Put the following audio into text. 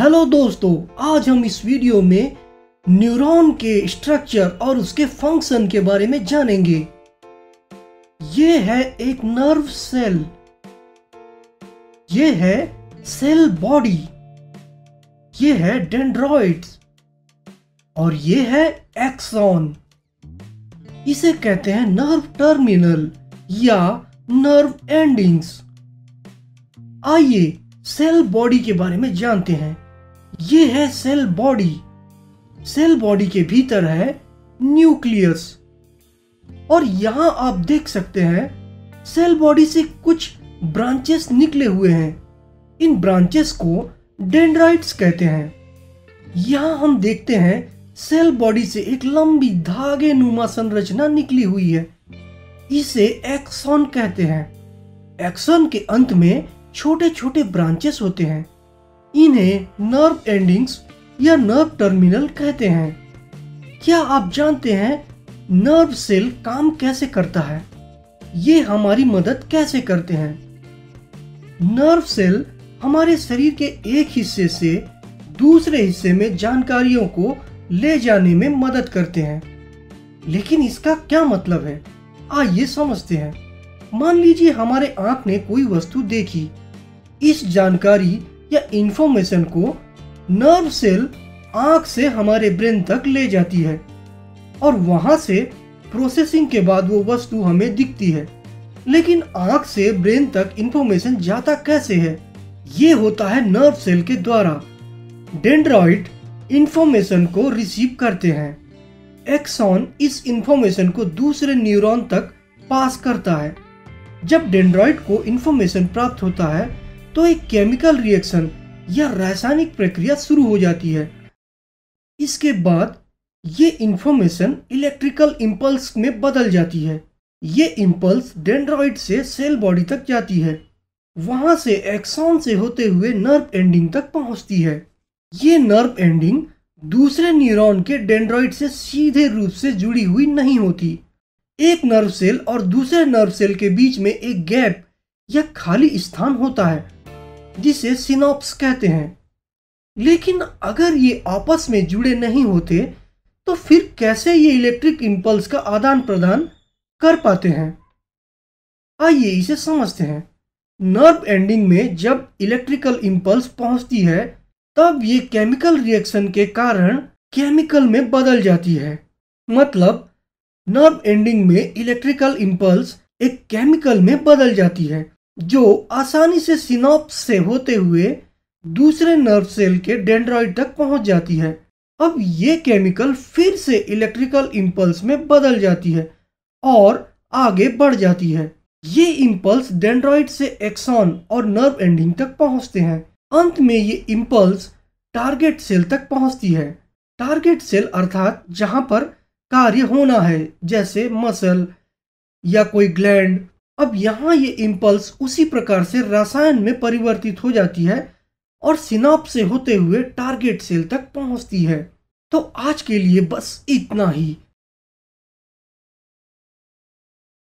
Hello दोस्तों, आज हम इस वीडियो में न्यूरॉन के स्ट्रक्चर और उसके फ़ंक्शन के बारे में जानेंगे। ये है एक नर्व सेल। ये है सेल बॉडी। ये है डेंड्रॉइड्स। और ये है एक्सॉन। इसे कहते हैं नर्व टर्मिनल या नर्व एंडिंग्स। आइए सेल बॉडी के बारे में जानते हैं। ये है सेल बॉडी सेल बॉडी के भीतर है न्यूक्लियस और यहाँ आप देख सकते हैं सेल बॉडी से कुछ ब्रांचेस निकले हुए हैं। इन ब्रांचेस को डेंड्राइट्स कहते हैं। यहाँ हम देखते हैं सेल बॉडी से एक लंबी धागे नुमा संरचना निकली हुई है। इसे एक्सॉन कहते हैं। एक्सॉन के अंत में छोटे छोटे ब्रांचेस होते हैं। इन्हें नर्व एंडिंग्स या नर्व टर्मिनल कहते हैं। क्या आप जानते हैं नर्व सेल काम कैसे करता है? ये हमारी मदद कैसे करते हैं? नर्व सेल हमारे शरीर के एक हिस्से से दूसरे हिस्से में जानकारियों को ले जाने में मदद करते हैं। लेकिन इसका क्या मतलब है? आइए समझते हैं। मान लीजिए हमारे आँख ने कोई वस्तु देखी। इस जानकारी या इंफॉर्मेशन को नर्व सेल आँख से हमारे ब्रेन तक ले जाती है। और वहाँ से प्रोसेसिंग के बाद वो वस्तु हमें दिखती है। लेकिन आँख से ब्रेन तक इंफॉर्मेशन जाता कैसे है? ये होता है नर्व सेल के द्वारा। डेंड्रॉइड इंफॉर्मेशन को रिसीव करते हैं। एक्सॉन इस इंफॉर्मेशन को दूसरे न्यूरॉन तक पास करता है। जब डेंड्रॉइड को इंफॉर्मेशन प्राप्त होता है तो एक केमिकल रिएक्शन या रासायनिक प्रक्रिया शुरू हो जाती है। इसके बाद ये इंफॉर्मेशन इलेक्ट्रिकल इंपल्स में बदल जाती है। ये इंपल्स डेंड्रॉइड से सेल बॉडी तक जाती है। वहाँ से एक्सॉन से होते हुए नर्व एंडिंग तक पहुँचती है। ये नर्व एंडिंग दूसरे न्यूरॉन के डेंड्रॉइड से सीधे रूप से जुड़ी हुई नहीं होती। एक नर्व सेल और दूसरे नर्व सेल के बीच में एक गैप या खाली स्थान होता है। जिसे सिनॉप्स कहते हैं। लेकिन अगर ये आपस में जुड़े नहीं होते तो फिर कैसे ये इलेक्ट्रिक इंपल्स का आदान प्रदान कर पाते हैं? आइए इसे समझते हैं। नर्व एंडिंग में जब इलेक्ट्रिकल इंपल्स पहुँचती है, तब ये केमिकल रिएक्शन के कारण केमिकल में बदल जाती है। मतलब नर्व एंडिंग में इलेक्ट्रिकल इंपल्स एक केमिकल में बदल जाती है। जो आसानी से सिनॉप्स से होते हुए दूसरे नर्व सेल के डेंड्रॉइड तक पहुँच जाती है। अब ये केमिकल फिर से इलेक्ट्रिकल इंपल्स में बदल जाती है और आगे बढ़ जाती है। ये इंपल्स डेंड्रॉइड से एक्सॉन और नर्व एंडिंग तक पहुँचते हैं। अंत में ये इंपल्स टारगेट सेल तक पहुँचती है। टारगेट सेल अर्थात जहाँ पर कार्य होना है, जैसे मसल या कोई ग्लैंड अब यहाँ ये इम्पल्स उसी प्रकार से रसायन में परिवर्तित हो जाती है और सिनाप से होते हुए टारगेट सेल तक पहुँचती है। तो आज के लिए बस इतना ही।